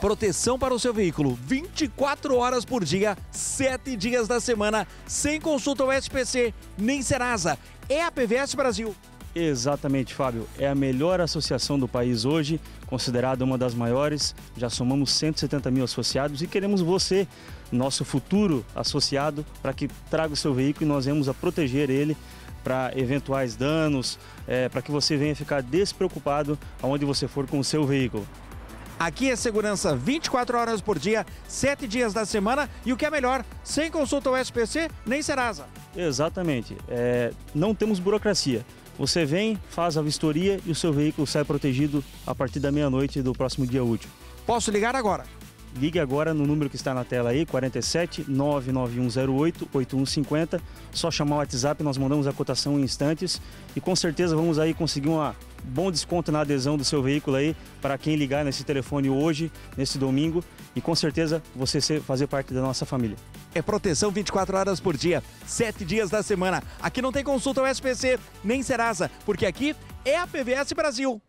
Proteção para o seu veículo 24 horas por dia, 7 dias da semana, sem consulta ao SPC nem Serasa. É a PVS Brasil. Exatamente, Fábio. É a melhor associação do país hoje, considerada uma das maiores. Já somamos 170 mil associados e queremos você, nosso futuro associado, para que traga o seu veículo e nós vamos a proteger ele para eventuais danos, é, para que você venha ficar despreocupado aonde você for com o seu veículo. Aqui é segurança 24 horas por dia, 7 dias da semana e o que é melhor, sem consulta ao SPC nem Serasa. Exatamente. É, não temos burocracia. Você vem, faz a vistoria e o seu veículo sai protegido a partir da meia-noite do próximo dia útil. Posso ligar agora? Ligue agora no número que está na tela aí, 47 99108 8150. Só chamar o WhatsApp, nós mandamos a cotação em instantes e com certeza vamos aí conseguir um bom desconto na adesão do seu veículo aí para quem ligar nesse telefone hoje, nesse domingo e com certeza você fazer parte da nossa família. É proteção 24 horas por dia, 7 dias da semana. Aqui não tem consulta ao SPC nem Serasa, porque aqui é a PVS Brasil.